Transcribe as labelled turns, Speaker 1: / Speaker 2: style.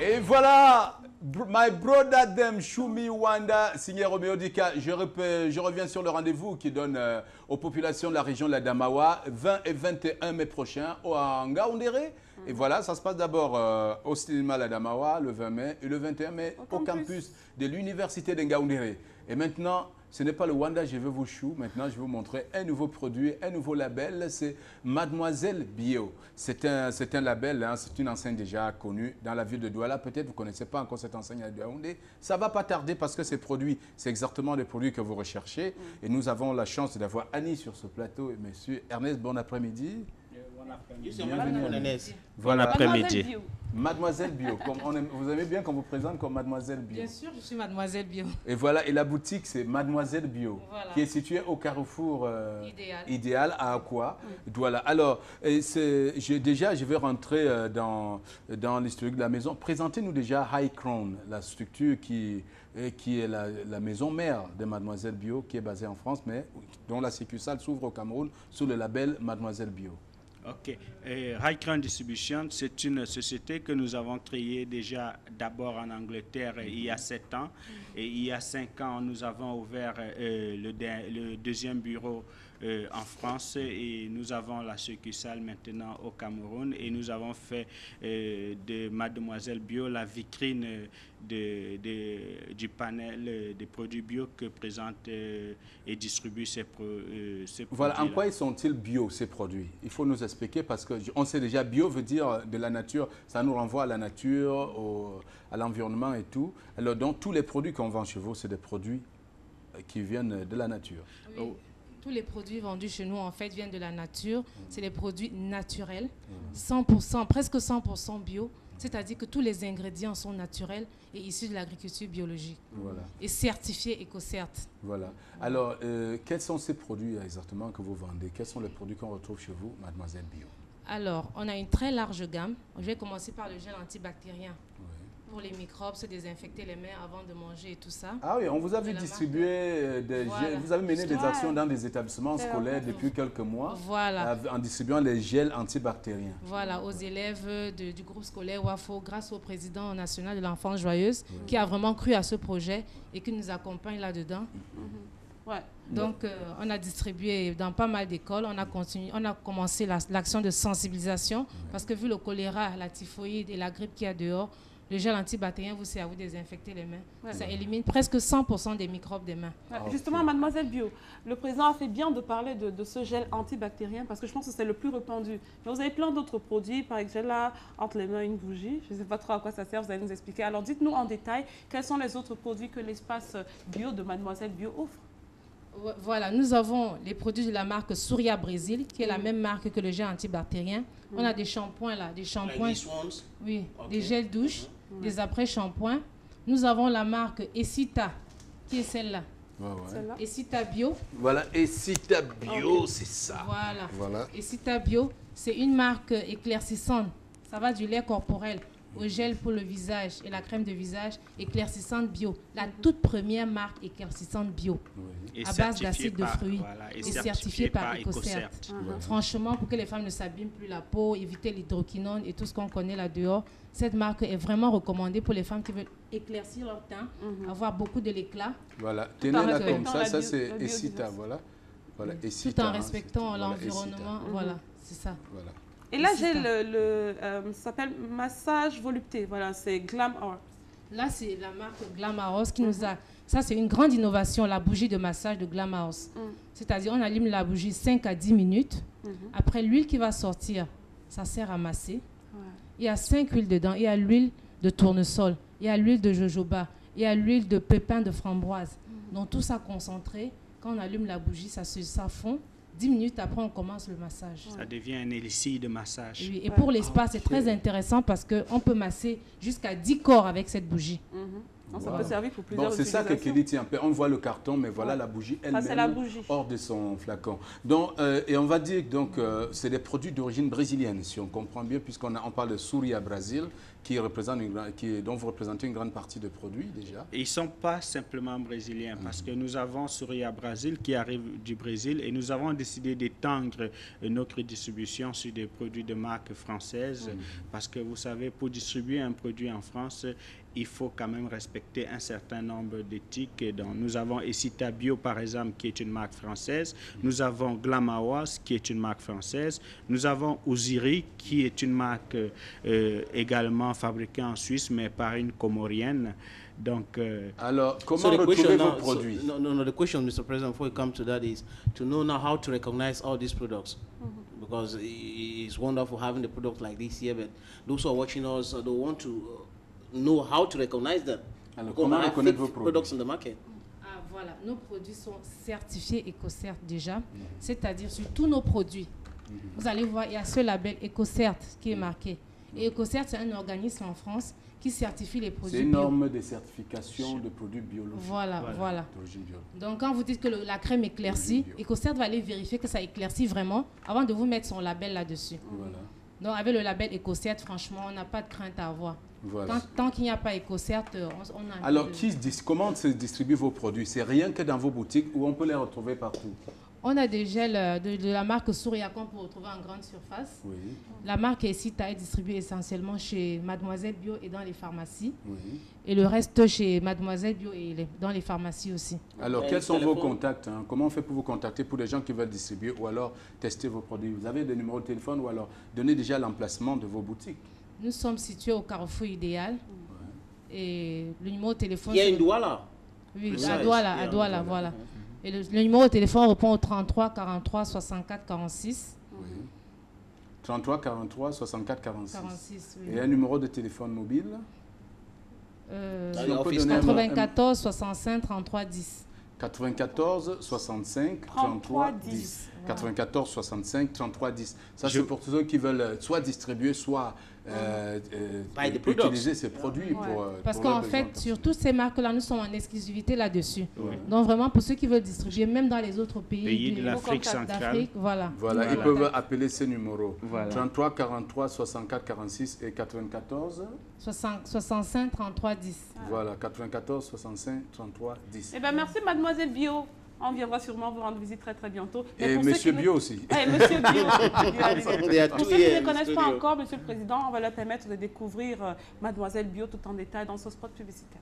Speaker 1: Et voilà, my brother them Shumi Wanda, signé Romeo Dika. Je, je, reviens sur le rendez-vous qui donne euh, aux populations de la région de la Damawa 20 et 21 mai prochains au Ngaoundéré. Et voilà, ça se passe d'abord euh, au cinéma La Damawa le 20 mai et le 21 mai au, campus. de l'université de Ngaoundéré. Et maintenant, ce n'est pas le Wanda, je veux vous chou. Maintenant, je vais vous montrer un nouveau produit, un nouveau label. C'est Mademoiselle Bio. C'est un, un label, hein, c'est une enseigne déjà connue dans la ville de Douala. Peut-être vous ne connaissez pas encore cette enseigne à Douala. Ça ne va pas tarder parce que ces produits, c'est exactement les produits que vous recherchez. Mm. Et nous avons la chance d'avoir Annie sur ce plateau et monsieur Ernest, bon après-midi.
Speaker 2: Bon après-midi.
Speaker 1: Bon après-midi. Mademoiselle Bio. Comme on vous aimez bien qu'on vous présente comme Mademoiselle Bio.
Speaker 3: Bien sûr, je suis Mademoiselle Bio.
Speaker 1: Et voilà, et la boutique, c'est Mademoiselle Bio, qui est située au carrefour euh, idéal. à Aqua. Voilà. Alors, déjà, je vais rentrer euh, dans, dans l'historique de la maison. Présentez-nous déjà High Crown, la structure qui, euh, qui est la, la, maison mère de Mademoiselle Bio, qui est basée en France, mais dont la succursale s'ouvre au Cameroun sous le label Mademoiselle Bio.
Speaker 2: Ok. High Crown Distribution, c'est une société que nous avons créée déjà d'abord en Angleterre il y a sept ans. Et il y a cinq ans, nous avons ouvert euh, le, deuxième bureau euh, en France et nous avons la succursale maintenant au Cameroun et nous avons fait euh, de Mademoiselle Bio la vitrine de, de, du panel des produits bio que présente et distribue ces, produits.
Speaker 1: Voilà, en quoi sont-ils bio ces produits? Il faut nous expliquer parce qu'on sait déjà bio veut dire de la nature, ça nous renvoie à la nature, au, à l'environnement et tout. Alors donc tous les produits qu'on vend chez vous, c'est des produits qui viennent de la nature.
Speaker 3: Oh tous les produits vendus chez nous, en fait, viennent de la nature. C'est des produits naturels, 100%, presque 100% bio. C'est-à-dire que tous les ingrédients sont naturels et issus de l'agriculture biologique. Voilà. Et certifiés EcoCert.
Speaker 1: Voilà. Alors, euh, quels sont ces produits exactement que vous vendez? Quels sont les produits qu'on retrouve chez vous, Mademoiselle Bio?
Speaker 3: Alors, on a une très large gamme. Je vais commencer par le gel antibactérien pour les microbes, se désinfecter les mains avant de manger et tout ça.
Speaker 1: Ah oui, on vous a vu distribuer euh, des gels, vous avez mené des actions dans des établissements scolaires depuis quelques mois. Voilà. En distribuant les gels antibactériens.
Speaker 3: Voilà, aux élèves du groupe scolaire WAFO, grâce au président national de l'enfance joyeuse, qui a vraiment cru à ce projet et qui nous accompagne là-dedans. Mhm. Ouais. Donc, euh, on a distribué dans pas mal d'écoles. On a continué, on a commencé l'action de sensibilisation parce que vu le choléra, la typhoïde et la grippe qu'il y a dehors, le gel antibactérien vous sert à vous désinfecter les mains. Ça élimine presque 100% des microbes des mains.
Speaker 4: Ah, justement, mademoiselle Bio, le président a fait bien de parler de, ce gel antibactérien parce que je pense que c'est le plus répandu. Mais vous avez plein d'autres produits, par exemple là, entre les mains une bougie. Je ne sais pas trop à quoi ça sert, vous allez nous expliquer. Alors dites-nous en détail quels sont les autres produits que l'espace bio de mademoiselle Bio offre?
Speaker 3: Voilà, nous avons les produits de la marque Souria Brésil, qui est la mm. même marque que le gel antibactérien. On a mm. des shampoings là, des shampoings. oui, des gels douche. Des après-shampoings. Nous avons la marque Esita, qui est celle-là. Ouais, Esita Bio.
Speaker 1: Voilà, Esita Bio, c'est ça.
Speaker 3: Voilà. voilà. Esita Bio, c'est une marque éclaircissante. Ça va du lait corporel au gel pour le visage et la crème de visage éclaircissante bio. La toute première marque éclaircissante bio à base d'acide de fruits et, certifiée par, EcoCert. Franchement, pour que les femmes ne s'abîment plus la peau, éviter l'hydroquinone et tout ce qu'on connaît là-dehors, cette marque est vraiment recommandée pour les femmes qui veulent éclaircir leur teint, mhm. avoir beaucoup de l'éclat.
Speaker 1: Voilà, tenez-la comme ça, ça c'est Essita, voilà.
Speaker 3: voilà. tout en respectant l'environnement, voilà, c'est ça.
Speaker 4: Voilà. Et là, j'ai le, le euh, ça s'appelle massage volupté. Voilà, c'est Glam
Speaker 3: Là, c'est la marque Glam qui nous a. Ça, c'est une grande innovation, la bougie de massage de Glam mm. C'est-à-dire, on allume la bougie 5 à 10 minutes. Mm-hmm. Après, l'huile qui va sortir, ça sert à masser. Il y a 5 huiles dedans. Il y a l'huile de tournesol, il y a l'huile de jojoba, il y a l'huile de pépin de framboise. Mm. Donc, tout ça concentré, quand on allume la bougie, ça, se, ça fond 10 minutes après, on commence le massage.
Speaker 2: Ça devient un élixir de massage.
Speaker 3: Oui, et pour l'espace, c'est très intéressant parce qu'on peut masser jusqu'à 10 corps avec cette bougie.
Speaker 4: Mhm. Ça peut servir pour plusieurs
Speaker 1: bon, C'est ça que Kelly tient. On voit le carton, mais voilà la bougie elle-même hors de son flacon. Donc, euh, et on va dire que euh, c'est des produits d'origine brésilienne, si on comprend bien, puisqu'on on parle de Souria Brésil, qui représente une, qui, dont vous représentez une grande partie de produits déjà.
Speaker 2: Ils ne sont pas simplement brésiliens parce que nous avons Souria Brasil qui arrive du Brésil et nous avons décidé d'étendre euh, notre distribution sur des produits de marque française parce que vous savez, pour distribuer un produit en France, il faut quand même respecter un certain nombre d'éthiques. Nous avons Essita Bio, par exemple, qui est une marque française. Nous avons Glamawas, qui est une marque française. Nous avons Uziri, qui est une marque euh, également fabriquée en Suisse, mais par une Comorienne. Donc, euh,
Speaker 1: Alors, comment
Speaker 5: So the
Speaker 1: retrouver
Speaker 5: question
Speaker 1: vos
Speaker 5: now, so-
Speaker 1: produits?
Speaker 5: no, no, no. The question, Mr. President, before we come to that, is to know now how to recognize all these products, because i- i- it's wonderful having the product like this here. But those who are watching us, uh, they want to uh, know how to recognize them.
Speaker 1: Alors,
Speaker 5: Because
Speaker 1: comment reconnaître vos produits?
Speaker 5: products in the market.
Speaker 3: Ah, voilà, nos produits sont certifiés EcoCert déjà, c'est-à-dire sur tous nos produits. Vous allez voir, il y a ce label EcoCert qui est marqué. Et EcoCert, c'est un organisme en France qui certifie les
Speaker 1: C'est
Speaker 3: produits
Speaker 1: une
Speaker 3: bio.
Speaker 1: norme de certification de produits biologiques
Speaker 3: Voilà, voilà. Donc, quand vous dites que le- la crème éclaircit. EcoCert va aller vérifier que ça éclaircit vraiment avant de vous mettre son label là-dessus.
Speaker 1: Voilà.
Speaker 3: Donc, avec le label EcoCert, franchement, on n'a pas de crainte à avoir.
Speaker 1: voilà.
Speaker 3: Tant, tant qu'il n'y a pas EcoCert, on, on a...
Speaker 1: Alors,
Speaker 3: de-
Speaker 1: qui comment se distribuent vos produits? C'est rien que dans vos boutiques où on peut les retrouver partout?
Speaker 3: On a des gels euh, de, de la marque Souria qu'on peut retrouver en grande surface.
Speaker 1: Oui,
Speaker 3: La marque Essita est distribuée essentiellement chez Mademoiselle Bio et dans les pharmacies.
Speaker 1: oui.
Speaker 3: Et le reste chez Mademoiselle Bio et les- dans les pharmacies aussi.
Speaker 1: Alors,
Speaker 5: Et
Speaker 1: quels sont vos contacts hein? Comment on fait pour vous contacter pour les gens qui veulent distribuer ou alors tester vos produits? Vous avez des numéros de téléphone ou alors donnez déjà l'emplacement de vos boutiques
Speaker 3: Nous sommes situés au Carrefour Idéal. Et le numéro de téléphone...
Speaker 5: Here
Speaker 3: c'est-
Speaker 5: in Douala.
Speaker 3: Oui, à Douala, à Douala. voilà. Et le, le numéro de téléphone répond au 33 43 64 46.
Speaker 1: Oui. 33 43 64 46.
Speaker 3: 46, oui.
Speaker 1: Et un numéro de téléphone mobile?
Speaker 3: Euh,
Speaker 5: Ah,
Speaker 1: Si on peut
Speaker 5: office
Speaker 1: donner un-
Speaker 3: 94 65 33 10.
Speaker 1: 94 65 33 10. 94 65 33 10. Ça,
Speaker 2: Je-
Speaker 1: c'est pour tous ceux qui veulent euh, soit distribuer, soit euh, euh, utiliser ces produits
Speaker 4: Ouais.
Speaker 1: pour.
Speaker 3: Parce qu'en fait, sur toutes ces marques-là, nous sommes en exclusivité là-dessus.
Speaker 1: Ouais.
Speaker 3: Donc vraiment, pour ceux qui veulent distribuer, même dans les autres pays,
Speaker 2: pays
Speaker 3: du-
Speaker 2: de l'Afrique centrale.
Speaker 3: d'Afrique, voilà.
Speaker 1: Voilà, ils peuvent appeler ces numéros.
Speaker 2: Voilà.
Speaker 1: 33 43 64 46 et 94.
Speaker 3: 60 65 33 10.
Speaker 1: Voilà, 94 65 33 10.
Speaker 4: Eh bien, merci, mademoiselle Bio. On viendra sûrement vous rendre visite très très bientôt. Mais
Speaker 1: Et
Speaker 4: ne-
Speaker 1: Bio aussi.
Speaker 4: Eh, monsieur Bio. Pour ceux qui
Speaker 5: here
Speaker 4: ne connaissent pas encore, Monsieur le Président, on va leur permettre de découvrir euh, Mademoiselle Bio tout en détail dans ce spot publicitaire.